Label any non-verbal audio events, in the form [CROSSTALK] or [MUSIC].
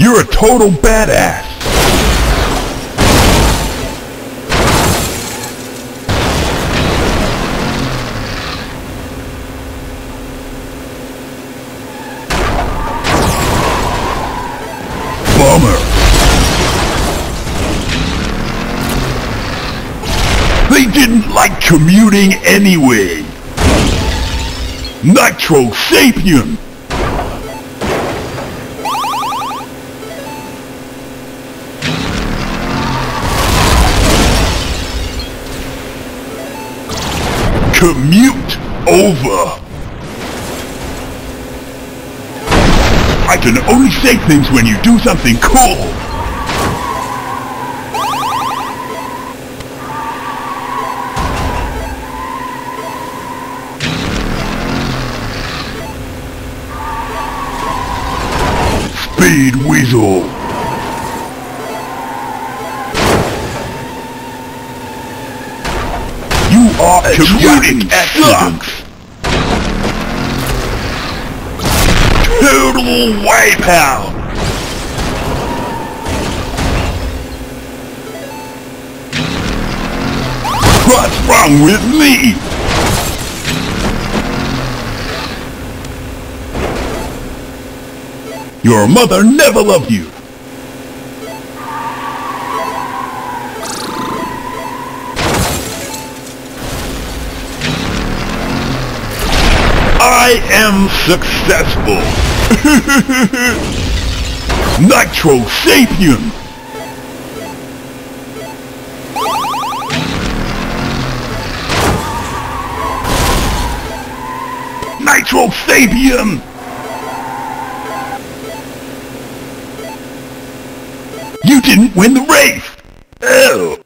You're a total badass. They didn't like commuting anyway. Nitro Sapien! Commute over! I can only say things when you do something cool! Speed Weasel! Are commuting sucks! Total wipeout! What's wrong with me? Your mother never loved you. I am successful. [LAUGHS] Nitro Sapien. Nitro Sapien. You didn't win the race! Oh!